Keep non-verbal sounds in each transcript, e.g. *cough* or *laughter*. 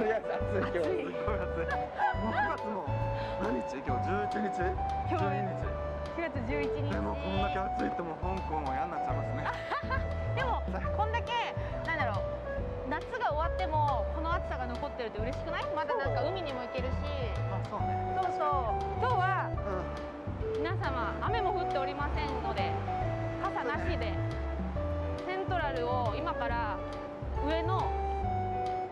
とりあえず暑い今日暑いすっごい暑いもう9月も何日今日19日今日12日9月11日。でもこんだけ暑いともう香港も嫌になっちゃいますねでもこんだけなんだろう夏が終わってもこの暑さが残ってるって嬉しくない？まだなんか海にも行けるし。あそうねそうそう。今日はう皆様雨も降っておりませんので傘なしでセントラルを今から上の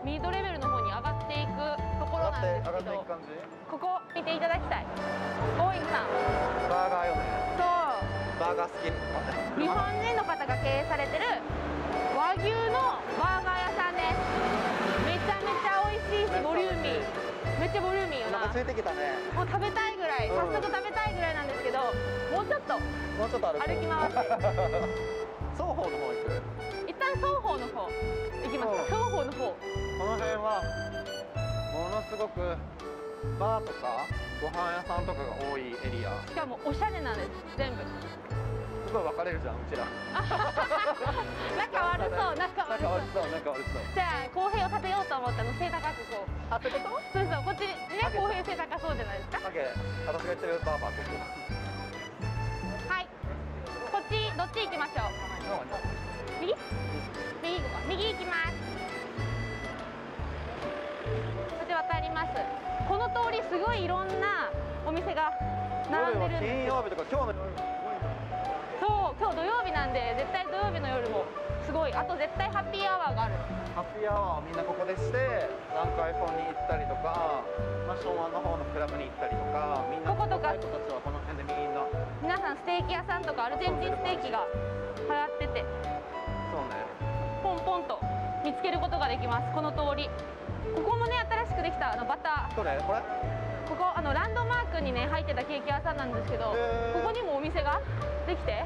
ミードレベルの方に上がっていくところなんですけどここ見ていただきたい。ボーイングさん。バーガーよね。そバーガー好き。う日本人の方が経営されてる。和牛のバーガー屋さんです。めちゃめちゃ美味しいしボリューミー。めっちゃボリューミーよな。なんかついてきたね。もう食べたいぐらい。うん。早速食べたいぐらいなんですけどもうちょっと。もうちょっと歩き回って。*laughs* 双方の方行く？双方の方行きますか。う。ん双方の方。この辺はものすごくバーとかご飯屋さんとかが多いエリア。しかもおしゃれなんです全部。すごい分かれるじゃんうちら。仲悪そう仲悪そう。仲悪そう仲悪そう。じゃあ公平を立てようと思ったの背高くこう。あってことそうそうこっちにね公平背高そうじゃないですか。私が言ってるバーバーここはい。こっちどっち行きましょう右右行こう。か右行きます。そして渡ります。この通りすごいいろんなお店が並んでるんです金曜日とか今日。の夜そう今日土曜日なんで絶対土曜日の夜もすごい。あと絶対ハッピーアワーがある。ハッピーアワーをみんなここでして南海村に行ったりとか、まあ、昭和の方のクラブに行ったりとかみんなこことか。若い子たちはこの辺でみんな。皆さんステーキ屋さんとかアルゼンチンステーキが流行っててそうねポンポンと見つけることができます。この通り。ここもね新しくできたあのバター。どれ？これ？ここあのランドマークにね入ってたケーキ屋さんなんですけどここにもお店ができて。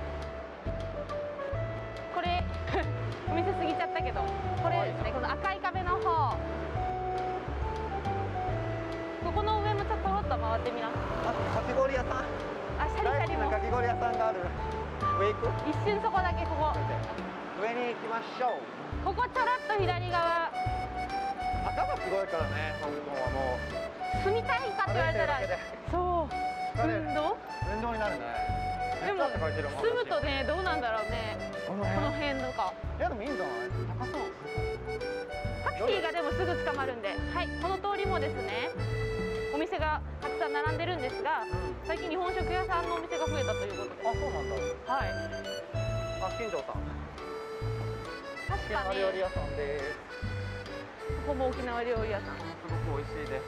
これ *laughs* お店過ぎちゃったけどこれですねこの赤い壁の方。ここの上もちょっととろっと回ってみなあかき氷屋さん？あシャリシャリも。かき氷屋さんがある。上行く？一瞬そこだけここ上に行きましょう。ここちょろっと左側。坂がすごいからね香港はもう住みたいかって言われたら。そう。運動？運動になるね。でも住むとねどうなんだろうね。この辺辺とか。いやでもいいんじゃない高そう。タクシーがでもすぐ捕まるんで。はいこの通りもですねお店がたくさん並んでるんですが最近日本食屋さんのお店が増えたということで。あそうなんだ。はい。あ金城さん縄料理屋さんですここも沖縄料理屋さんすごく美味しいです。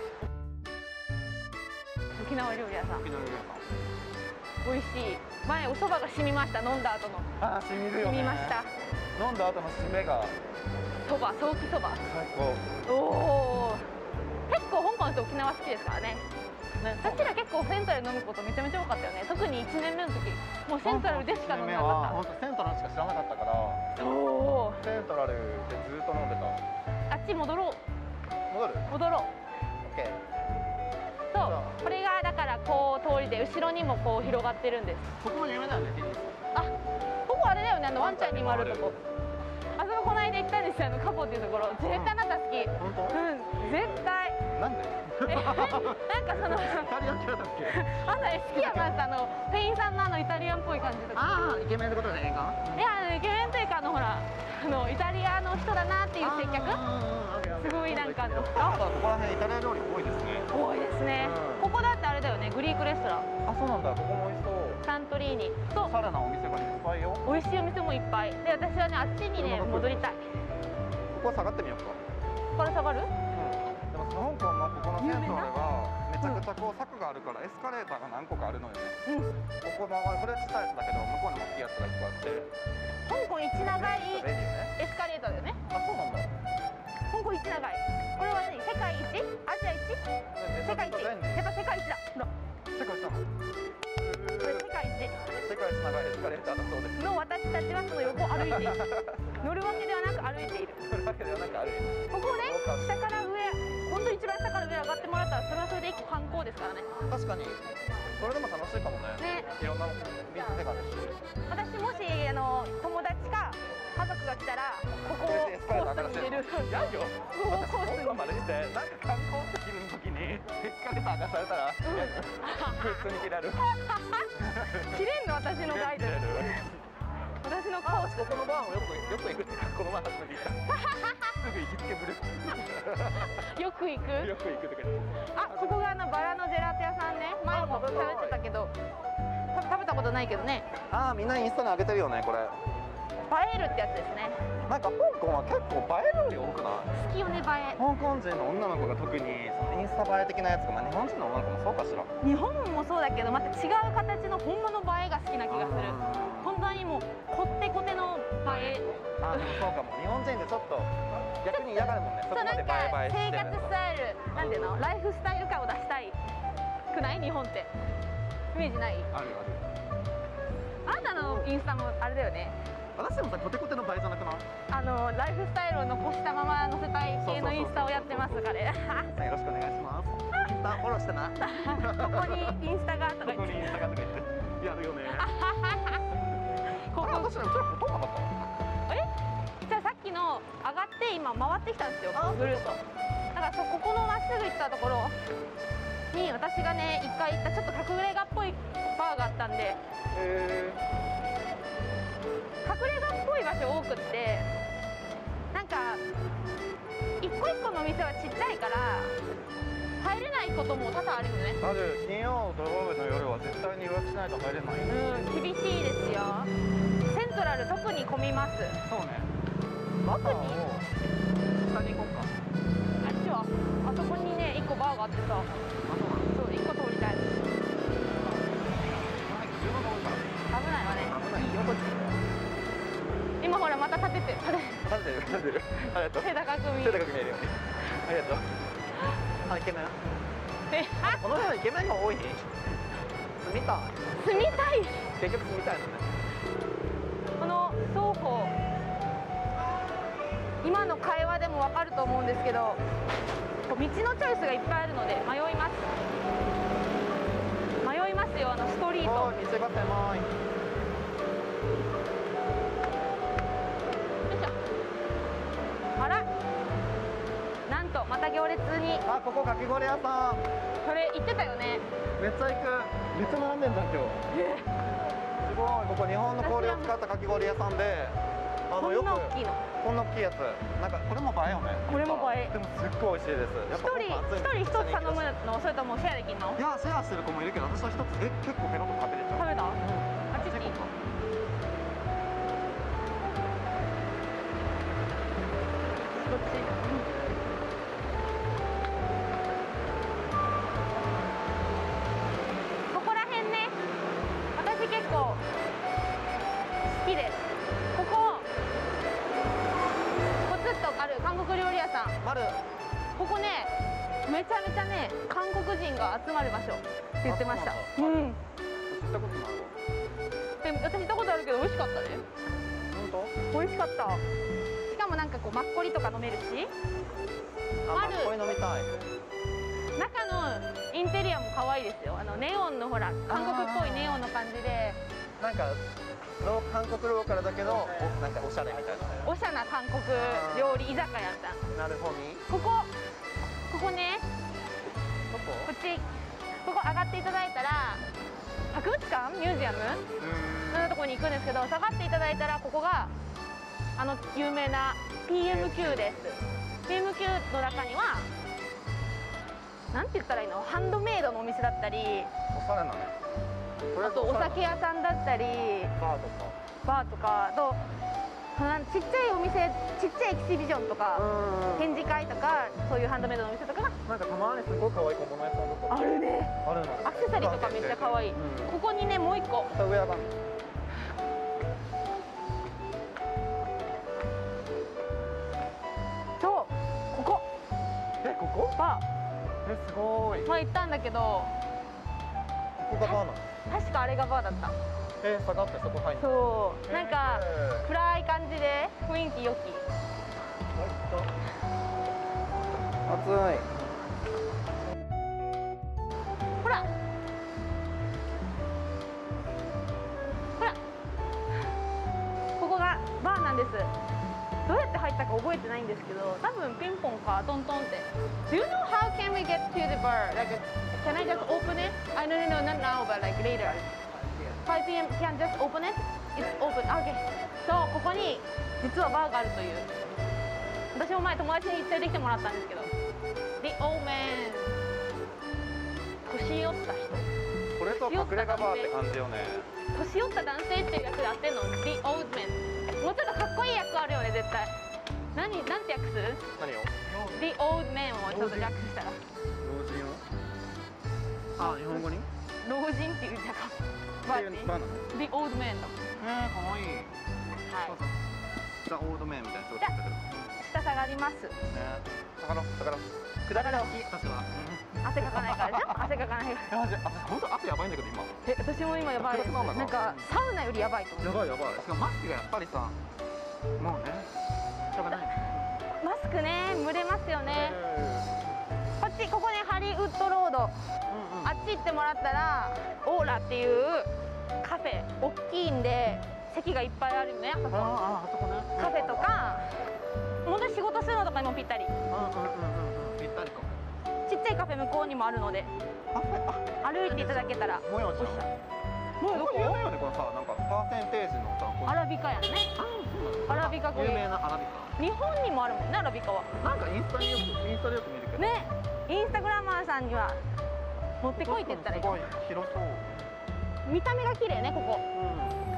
沖縄料理屋さん沖縄料理屋さん美味しい。前お蕎麦が染みました。飲んだ後のあー染みるよね染みました。飲んだ後の締めが。蕎麦ソーキそば最高おお結構香港の人沖縄好きですからね。私ら結構セントラル飲むことめちゃめちゃ多かったよね特に1年目の時もうセントラルでしか飲んでなか本当セントラルしか知らなかったから。ったおおセントラルでずっと飲んでた。あっち戻ろう。戻る？戻ろう。オッケーそうこれがだからこう通りで後ろにもこう広がってるんです。ここも有名だよねあここあれだよねあのワンちゃんにもあるとこあそここの間行ったんですよあのカポっていうところ。絶対あなた好き。本当？うん絶対なんでえなんかそのイタリア系だっけ？あんたね好きやなんかあの店員さんのあのイタリアンっぽい感じとか。ああイケメンってことで映画？いやあのイケメンというかあのほらあのイタリアの人だなっていう接客？すごいなんかあのあここら辺イタリア料理多いですね多いですねうんここだってあれだよねグリークレストランあそうなんだここも美味しそうサントリーニとおしゃれなお店がいっぱいよ美味しいお店もいっぱいで私はねあっちにね戻りたいここ下がってみようかこれ下がる香港のここのセントラルはめちゃくちゃこう柵があるからエスカレーターが何個かあるのよね。うん。ここのこれちっちゃいやつだけど向こうにも大きいやつがいっぱいあって香港一長いエスカレーターだよね。あそうなんだ。香港一長い。これは何？世界一？アジア一？世界一。やっぱ世界一だ。ほら世界一なのこれ世界一世界一長いエスカレーターだそうです。の私たちはその横を *laughs* 歩いている。乗るわけではなく歩いている。それだけではなんかある。ここをねで観光ですからね。確かに。こそれでも楽しいかもね。ね。いろんな店があるし私もしあの友達か家族が来たらここをコースに入れる。やよコースに私今までしてなんか観光時にエスカレーターがされたら、普通に切れる。*laughs* 切れんの私のガイド。私のコースここのバーもよくよく行くってこの前初めて行ったすぐ行きつけ *laughs* よく行く？よく行くとかあここがあのバラのジェラート屋さんね。前もあ食べてたけど。た食べたことないけどね。ああみんなインスタに上げてるよねこれ。映えるってやつですね。なんか香港は結構映える量多くない？好きよね映え。香港人の女の子が特にそのインスタ映え的なやつが、まあ、日本人の女の子もそうかしら。日本もそうだけどまた違う形の映えあーでもそうかも。日本人ってちょっと逆に嫌がるもんね。そこまでそうなんか映え映えしてる生活スタイル。なんていうの？ライフスタイル感を出したい。くない？日本って。イメージない？あるあるあなたのインスタもあれだよね。私でもさコテコテの映えじゃなくない？あのライフスタイルを残したまま載せたい系のインスタをやってます彼よろしくお願いします。インスタフォローしてな。*laughs* ここにインスタがとか言って。ここにインスタがとか言って。やるよね *laughs* これ私らうちらほとんどなかった。じゃあさっきの上がって今回ってきたんですよ。あぐるっと。だからそここのまっすぐ行ったところに私がね一回行ったちょっと隠れ家っぽいバーがあったんで。へえ隠れ家っぽい場所多くって。なんか一個一個の店はちっちゃいことも多々あるよね。ある金曜土曜日の夜は絶対に予約しないと入れない。うん厳しいですよ。セントラル特に混みます。そうね。バターを下に行こうか。あっちは？あそこにね一個バーがあってさ。あそうなの。そう一個通りたい。危ないわね危ない。いいよこっち。今ほらまた立てて。立ててる食べてる。ありがとう。背高く見背高く見えるよ。ありがとう。あイケメンえあこの辺はイケメンが多い住みたい。住みたい。結局住みたいのね。この双方今の会話でもわかると思うんですけどこう道のチョイスがいっぱいあるので迷います。迷いますよあのストリート。道が狭い行列に。あここかき氷屋さん。それ言ってたよね。めっちゃ行く。めっちゃ並んでんじゃん今日。すごい。ここ日本の氷を使ったかき氷屋さんで。あこんのよくな大きいの。こんな大きいやつ。なんかこれも映えよね。これも映え。でもすっごい美味しいです。やっぱ一人一人一つ頼むのそれともシェアできるの？いやシェアしてる子もいるけど私は一つえ結構ペロッと食べれちゃう。食べた？あっち行っていいどっちさんまるここねめちゃめちゃね韓国人が集まる場所って言ってました。ううん。私行ったことないわ。でも私行ったことあるけど美味しかったね。本美味しかった。しかもなんかこうマッコリとか飲めるし。当あまるこれ飲みたい。中のインテリアも可愛いですよ。あのネオンのほら韓国っぽいネオンの感じでなんか韓国ローカルだけどおなんかおしゃれみたいな。おしゃな韓国料理居酒屋さんな。るほど。にここここね。どこ？こっち。ここ上がっていただいたら博物館？ミュージアム？うのところに行くんですけど下がっていただいたらここがあの有名な PMQ です。PMQ の中にはなんて言ったらいいの？ハンドメイドのお店だったりおしゃれなね。とりああとお酒屋さんだったりバーとか。バーとかあとちっちゃいお店ちっちゃいエキシビジョンとかうん。展示会とかそういうハンドメイドのお店とかが。なんかたまにすごい可愛い小物屋さんとか。あるね。あるのアクセサリーとかめっちゃ可愛い。うん。ここにねもう一個。上上がそうここ。えここ？バえすごい。ー前行ったんだけど。ここがバーなの？確かあれがバーだった。え、下がってそこ入るそう。なんか、暗い感じで雰囲気良き。暑い。ほら。ほら。ここがバーなんです。どうやって入ったか覚えてないんですけど多分ピンポンかトントンって。Do you know how can we get to the bar? Like can I just open it? I no no no not now but like later. 5 p.m. can just open it? It's open. Okay. そうここに実はバーがあるという。私も前友達に連れてきてもらったんですけど。The old man 年寄った人。これと隠れ家バーって感じよね。年寄った男性っていう役で合ってんの？The old man もうちょっとかっこいい役あるよね絶対。何なんて訳す？何を？The old man をちょっと略したらあ日本語に？老人っていうじゃか。*laughs* バーってバー。The old man だえー、かわいい。はい。ザ・オールドメンみたいな人が作ってる下下がります。ね下がろう下がろう。下りが好き私は汗かかないからじゃん。汗かかないからい *laughs* や本当汗やばいんだけど今。え私も今やばい。ですなんかサウナよりやばいと思う。やばいやばい。しかもマスクがやっぱりさもうねしょうがない。*laughs* マスクね蒸れますよねリウッドロードうんうん。あっち行ってもらったらオーラっていうカフェ大きいんで席がいっぱいあるよねあそこ。あああそこね。カフェとか本当に仕事するのとかにもぴったり。うんうんうんぴったりか。もちっちゃいカフェ向こうにもあるので。カフェ？あ歩いていただけたら模様じゃん。もうどこ有名よねこのさなんかパーセンテージのさアラビカやんねアラビカ有名なアラビ日本にもあるもんねアラビカは。カなんかインスタによくインスタでよく見るけど。ねインスタグラマーさんには持ってこいって言ったらいい。すごい広そう見た目が綺麗ねここ。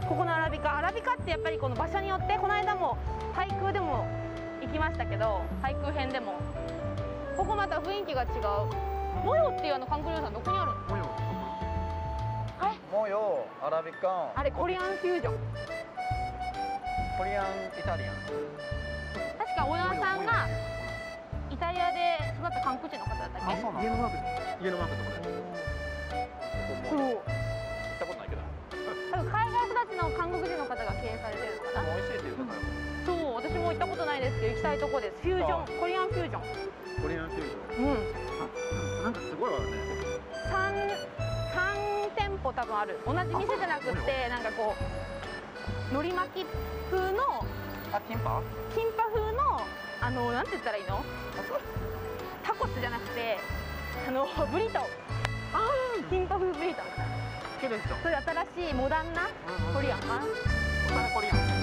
うここのアラビカ。アラビカってやっぱりこの場所によってこの間も対空でも行きましたけど対空編でも。ここまた雰囲気が違う。模様っていうあの韓国料理屋さんどこにあるのん模様アラビカあれコリアンフュージョンコリアンイタリアン。確かオーナーさんがイタリアで育った韓国人の方だったっけ？そうなの家のマーク家のマークのとこでそう。行ったことないけど。多分海外育ちの韓国人の方が経営されてるのかな。美味しいって言うとそう私も行ったことないです。けど行きたいとこです。フュージョンコリアンフュージョン。コリアンフュージうん。ョンなんかすごいわね。三三店舗多分ある。同じ店じゃなくってなんかこう海苔巻き風のあキンパ？キンパ風のあのなんて言ったらいいの？タコスじゃなくてあのブリトー。あキンパ風ブリトー。そういう新しいモダンなコリアン。かなお金コリアン